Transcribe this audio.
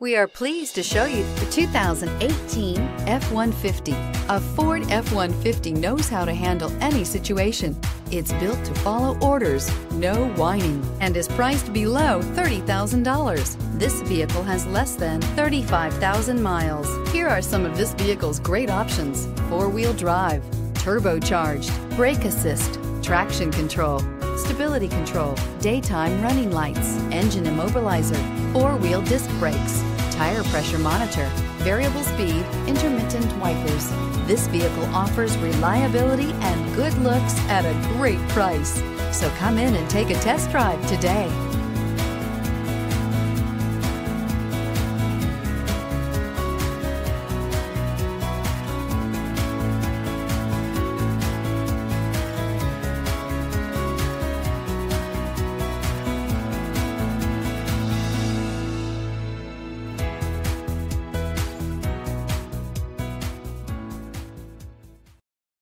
We are pleased to show you the 2018 F-150. A Ford F-150 knows how to handle any situation. It's built to follow orders, no whining, and is priced below $30,000. This vehicle has less than 35,000 miles. Here are some of this vehicle's great options. Four-wheel drive, turbocharged, brake assist, traction control, stability control, daytime running lights, engine immobilizer, four-wheel disc brakes, tire pressure monitor, variable speed, intermittent wipers. This vehicle offers reliability and good looks at a great price. So come in and take a test drive today.